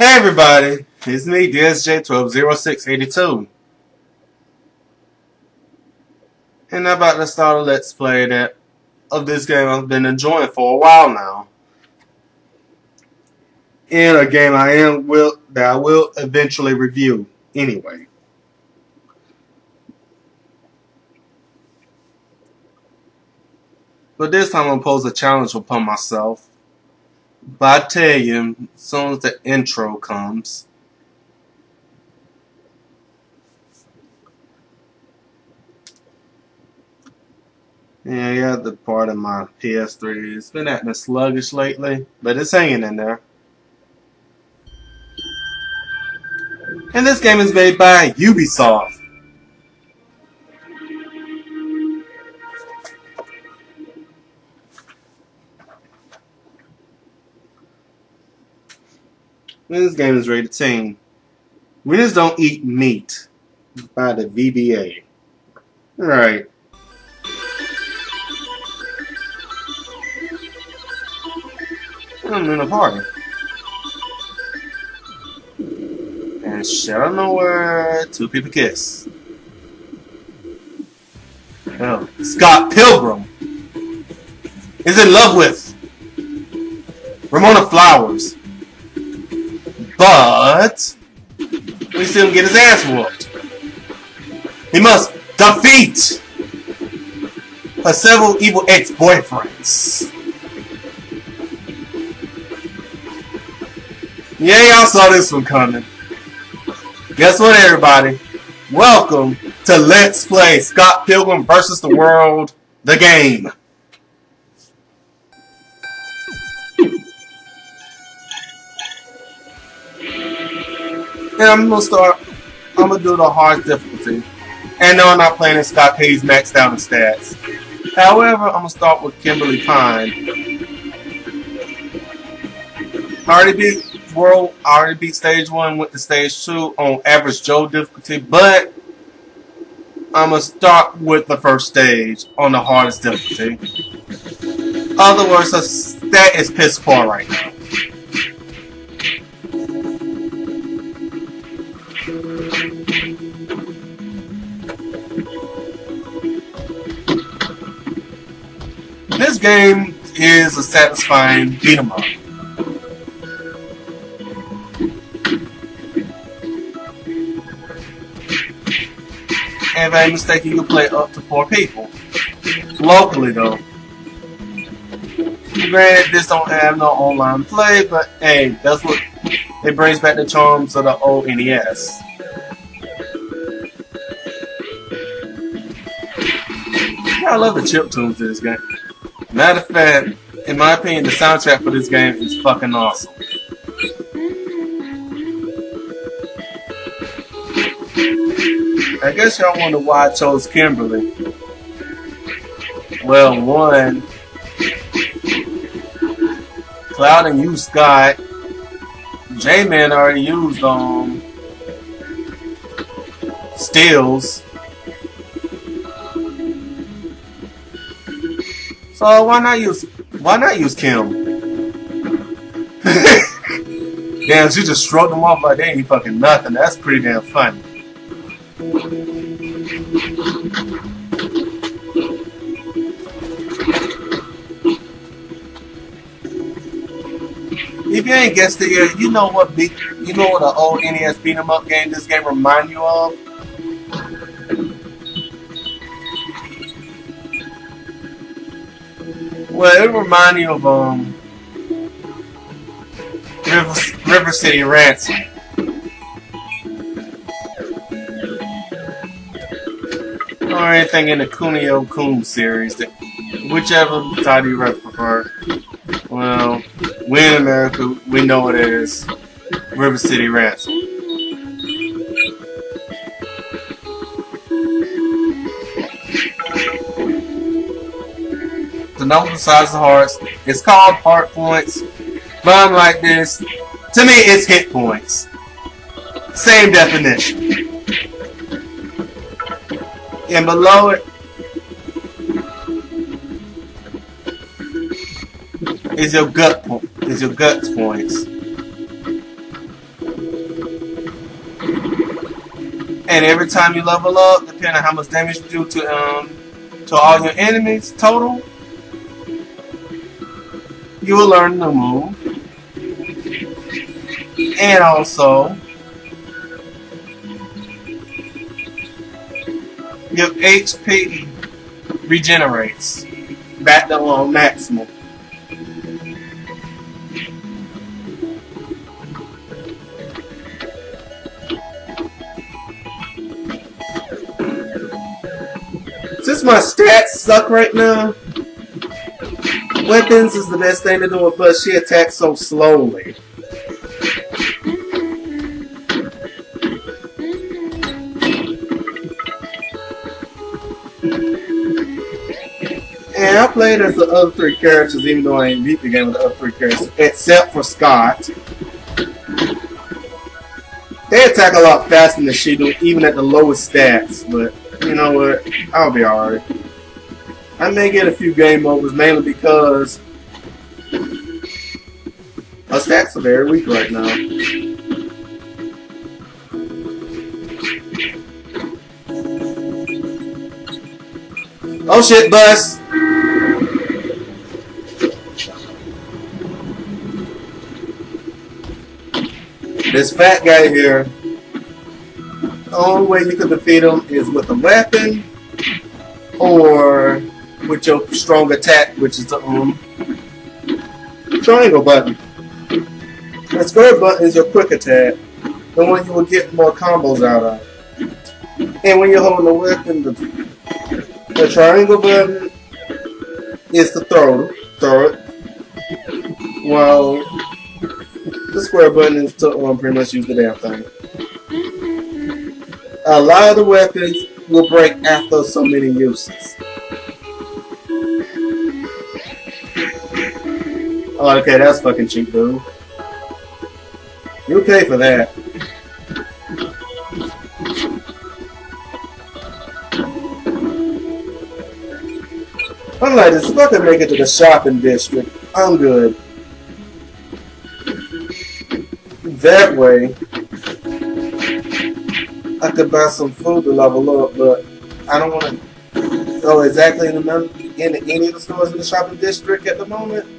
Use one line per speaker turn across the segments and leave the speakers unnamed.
Hey everybody, it's me, DSJ120682. And I'm about to start a let's play that of this game I've been enjoying for a while now. And a game I am will that I will eventually review anyway. But this time I'm gonna pose a challenge upon myself but I tell you, as soon as the intro comes, Yeah, yeah, the part of my PS3. It's been acting sluggish lately, but it's hanging in there. And this game is made by Ubisoft. This game is rated 10. We just don't eat meat by the VBA. Alright. I'm in a party. And share nowhere, two people kiss. Oh, Scott Pilgrim is in love with Ramona Flowers. But we still get his ass whooped. He must defeat her several evil ex-boyfriends. Yeah, y'all saw this one coming. Guess what, everybody? Welcome to Let's Play Scott Pilgrim vs. the World, the game. And I'm gonna start. I'm gonna do the hard difficulty. And no, I'm not playing in Scott Hayes maxed out in stats. However, I'm gonna start with Kimberly Pine. I already beat world. I already beat stage one with the stage two on average Joe difficulty, but I'm gonna start with the first stage on the hardest difficulty. Other words, that is piss poor right now. This game is a satisfying beat 'em up. And if I'm mistaken, you can play up to four people. Locally, though. Granted, this don't have no online play, but hey, that's what it brings back the charms of the old NES. I love the chip tunes in this game. Matter of fact, in my opinion, the soundtrack for this game is fucking awesome. I guess y'all wonder why I chose Kimberly. Well, one, Cloud and you, Scott. J-Man already used um Stills. So why not use why not use Kim? damn, she just stroked him off like they ain't fucking nothing. That's pretty damn funny. If you ain't guessed it yet, you know what big you know what an old NES beat 'em up game this game remind you of? Well, it reminds me of um River, River City Ransom. Or anything in the Kunio Kun series, that, whichever title you prefer. Well, we in America, we know it is. River City Ransom. noble size of hearts. It's called heart points. Fun like this. To me, it's hit points. Same definition. And below it is your gut point. Is your gut points. And every time you level up, depending on how much damage you do to um to all your enemies total, you will learn the move. And also your HP regenerates back to on maximum. Since my stats suck right now, weapons is the best thing to do, with but she attacks so slowly. And I played as the other three characters, even though I didn't beat the game with the other three characters, except for Scott. They attack a lot faster than she do, even at the lowest stats, but you know what? I'll be alright. I may get a few game overs mainly because our stats are very weak right now. Oh shit, bus! This fat guy here the only way you can defeat him is with a weapon or with your strong attack, which is the um, triangle button. The square button is your quick attack, the one you will get more combos out of. And when you're holding the weapon, the, the triangle button is to throw, throw it, while the square button is to um, pretty much use the damn thing a lot of the weapons will break after so many uses. Oh, okay, that's fucking cheap, dude. You pay for that. I'm like, this fucking make it to the shopping district. I'm good. That way, I could buy some food to level up, but I don't want to go exactly in the in any of the stores in the shopping district at the moment.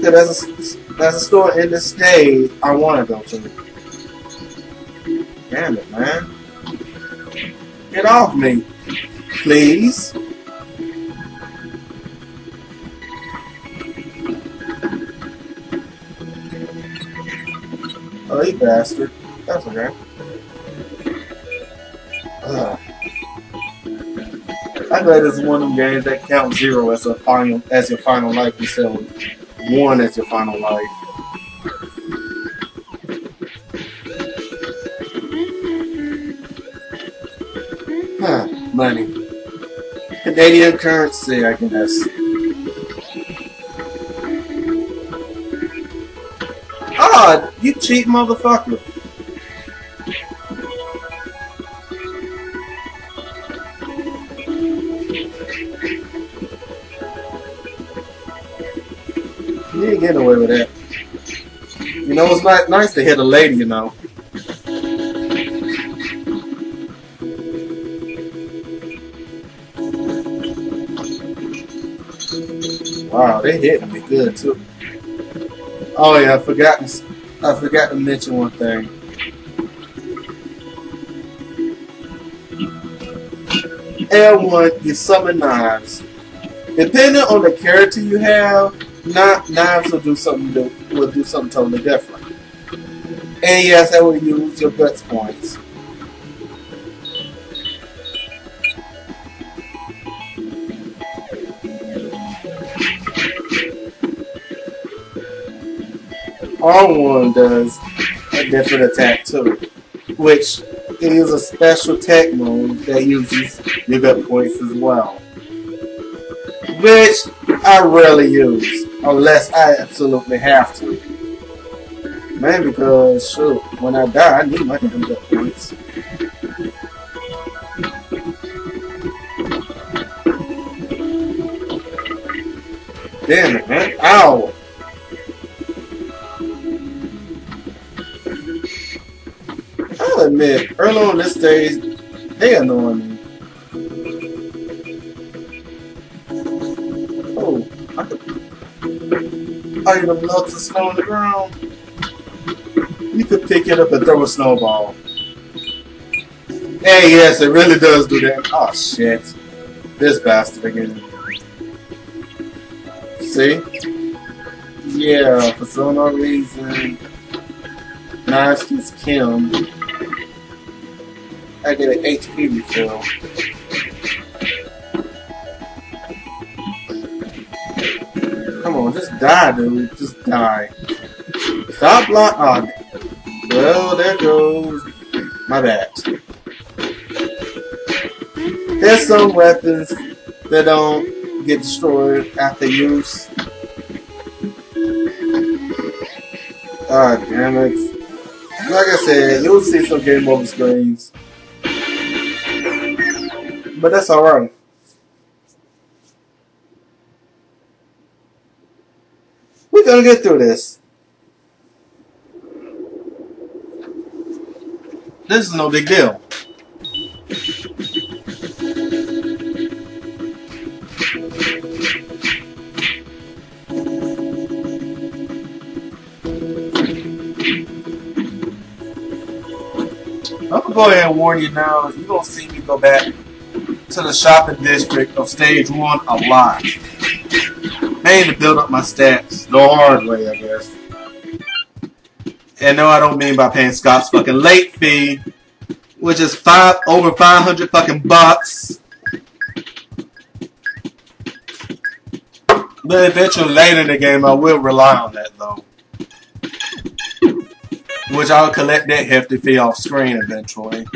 There's a, there's a store in the state I want to go to. Damn it, man. Get off me, please. Oh, you bastard. That's okay. Ugh. I bet it's one of them games that count zero as a final as your final life instead of one as your final life. Huh, money. Canadian currency, I guess. Ah, you cheap motherfucker. You ain't getting away with that. You know, it's not nice to hit a lady, you know. Wow, they hitting me good too. Oh yeah, I forgot. I forgot to mention one thing. L1, you summon knives. Depending on the character you have, knives will do something do, will do something totally different. And yes, that will use your guts points. R1 does a different attack too, which is a special tech move that uses your gut points as well. Which I rarely use unless I absolutely have to. Man, because shoot, when I die, I need my damn gut points. Damn it, man. Ow! I'll admit, early on this stage, they annoy me. I even melt the snow on the ground. You could pick it up and throw a snowball. Hey, yes, it really does do that. Oh, shit. This bastard again. See? Yeah, for some reason, Nasty's Kim. I get an HP refill. Die, dude. Just die. Stop block. Oh, well, there goes. My bad. There's some weapons that don't get destroyed after use. Ah, damn it. Like I said, you'll see some game over screens. But that's alright. Gonna get through this. This is no big deal. I'm gonna go ahead and warn you now. You're gonna see me go back to the shopping district of stage one a lot. Mainly to build up my stats the hard way, I guess. And no, I don't mean by paying Scott's fucking late fee, which is five over 500 fucking bucks. But eventually later in the game, I will rely on that though which I'll collect that hefty fee off screen eventually.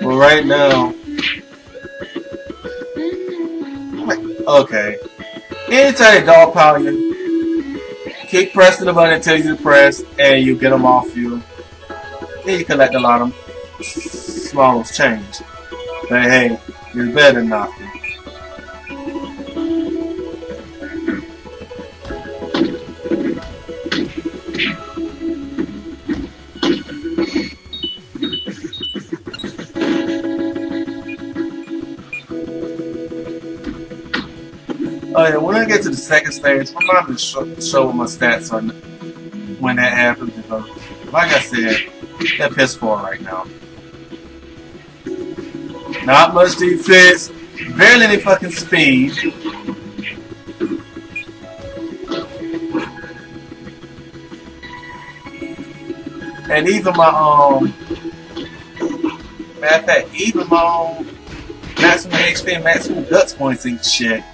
Well, right now, okay. Anytime dog power you, keep pressing the button until you press, and you get them off you. Then you collect a lot of small change. But hey, you're better than nothing. Oh yeah, when I get to the second stage, I'm not gonna show, show what my stats are when that happens because, like I said, they're piss poor right now. Not much defense, barely any fucking speed. And even my um matter of fact, even my um maximum HP and maximum guts points ain't shit.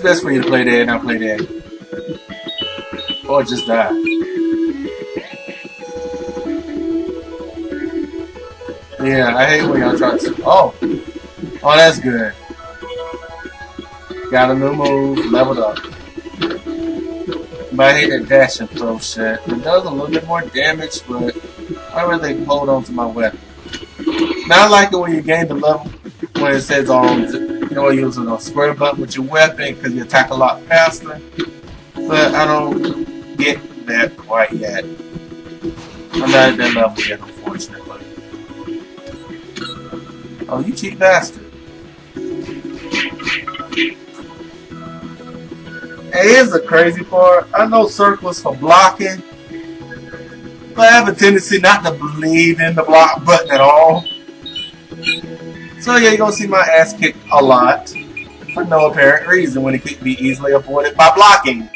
It's best for you to play dead, not play dead. Or just die. Yeah, I hate when y'all try to. Oh! Oh, that's good. Got a new move, leveled up. But I hate that dash and throw shit. It does a little bit more damage, but I really hold on to my weapon. Now I like it when you gain the level, when it says um, you know, using a square button with your weapon because you attack a lot faster. But I don't get that quite yet. I'm not at that level yet, unfortunately. Oh, you cheap bastard. And here's the crazy part. I know circles for blocking, but I have a tendency not to believe in the block button at all. So yeah, you're gonna see my ass kicked a lot for no apparent reason when it could be easily avoided by blocking.